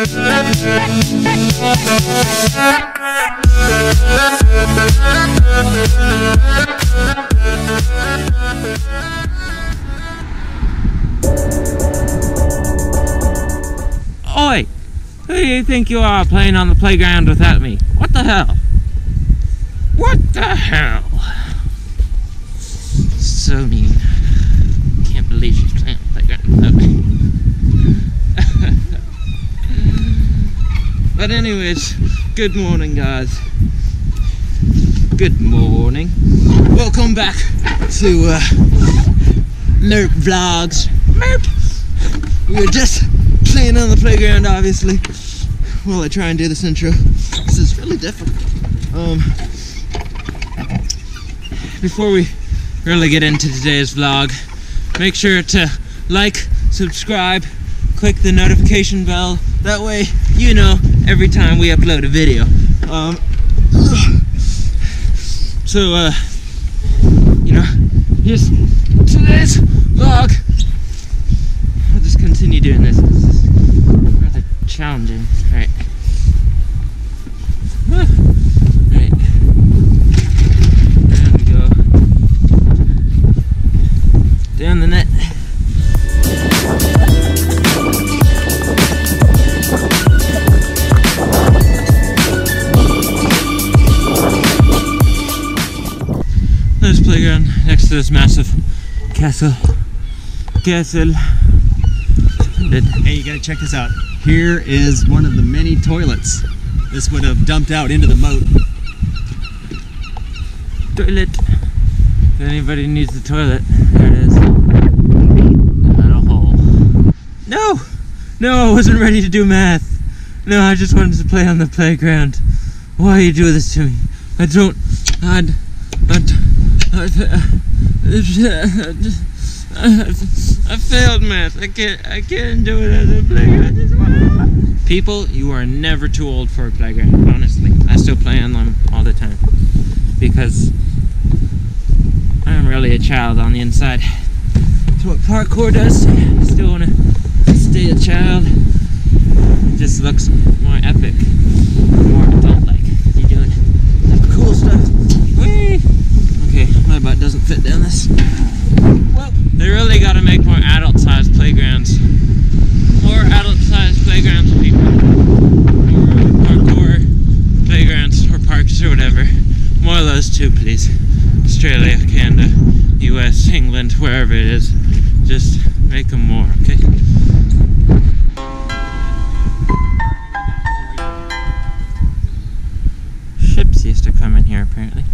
Oi! Who do you think you are playing on the playground without me? What the hell? What the hell? So mean. Can't believe she's playing on the playground without me. But anyways, good morning guys. Good morning. Welcome back to uh Merp Vlogs. Merp! We were just playing on the playground, obviously, while I try and do this intro. This is really difficult. Um, before we really get into today's vlog, make sure to like, subscribe, click the notification bell. That way, you know every time we upload a video. Um, so, uh, you know, here's today's vlog. I'll just continue doing this. This is rather challenging. Right. Right. Down we go. Down the net. To this massive castle. Castle. Hey, you gotta check this out. Here is one of the many toilets. This would have dumped out into the moat. toilet. If anybody needs the toilet, there it is. Not a hole. No! No, I wasn't ready to do math. No, I just wanted to play on the playground. Why are you doing this to me? I don't. I. I. I, I, I failed math. I can't. I can't do it the playground. People, you are never too old for a playground. Honestly, I still play on them all the time because I'm really a child on the inside. That's what parkour does. I still want to stay a child. It just looks more epic, doesn't fit down this. Well, they really got to make more adult-sized playgrounds. More adult-sized playgrounds, people. More playgrounds or parks or whatever. More of those too, please. Australia, Canada, US, England, wherever it is. Just make them more, okay? Ships used to come in here, apparently.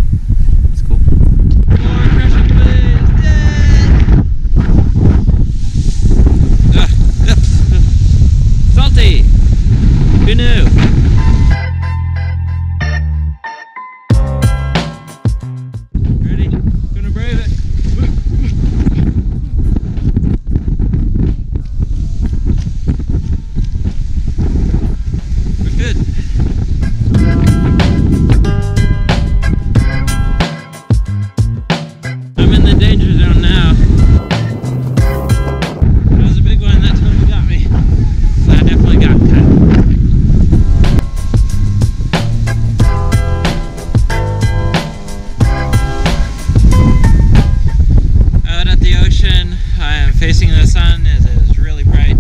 Facing the sun as it is really bright.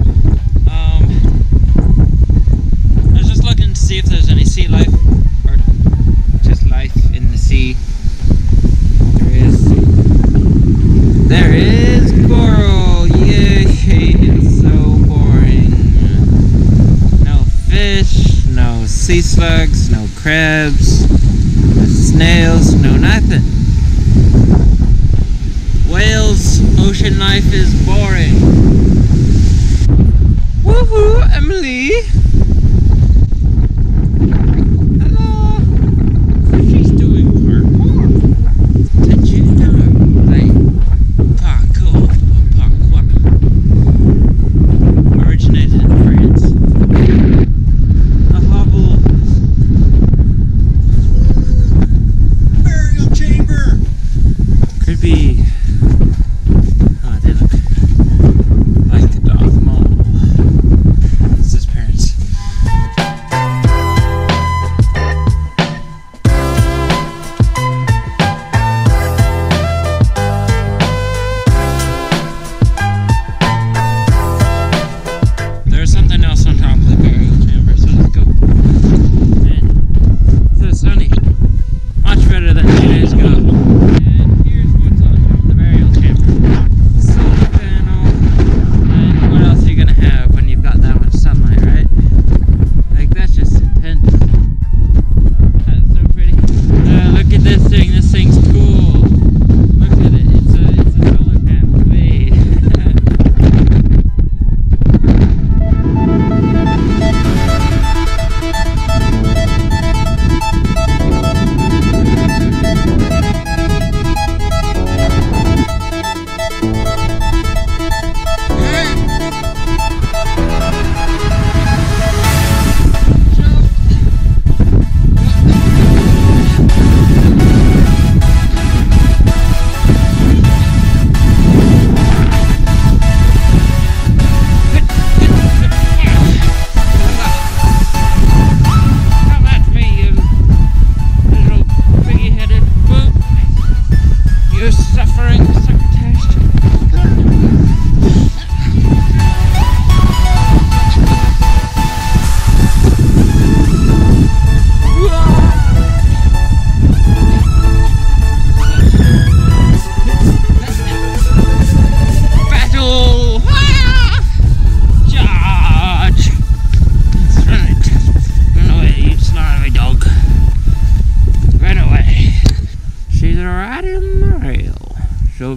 Um, I was just looking to see if there's any sea life or just life in the sea. There is. There is coral. Yay! It's so boring. No fish, no sea slugs, no crabs, no snails, no nothing. Wales ocean life is boring. Woohoo,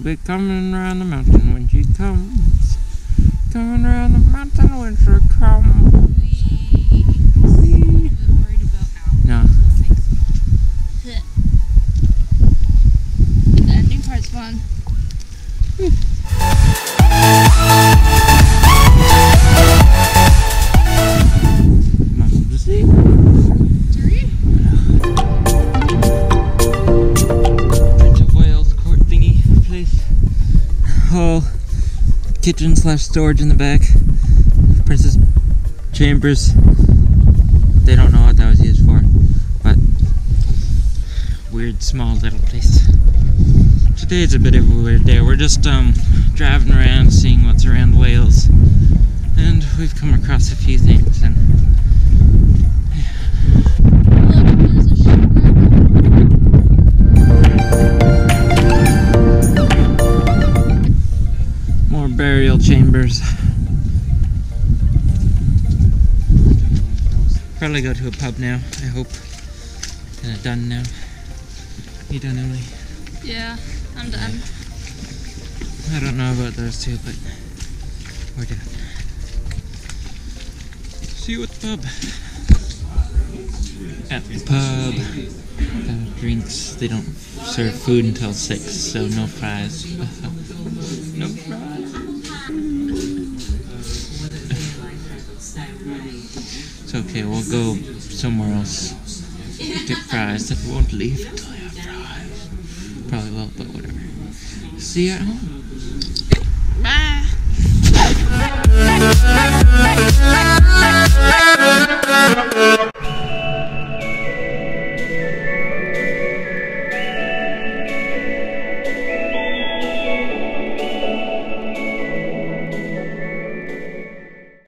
She'll be coming round the mountain when she comes. Coming round the mountain when she comes. Kitchen slash storage in the back. Princess chambers. They don't know what that was used for, but weird small little place. Today is a bit of a weird day. We're just um driving around, seeing what's around Wales, and we've come across a few things. And chambers. Probably go to a pub now. I hope. Kind of done now. You done, Emily? Yeah, I'm done. I don't know about those two, but we're done. See you at the pub. At the pub. Got drinks. They don't serve food until six, so no fries. no fries. It's okay. We'll go somewhere else. Get fries. We won't leave until I have fries. Probably will, but whatever. See you at home.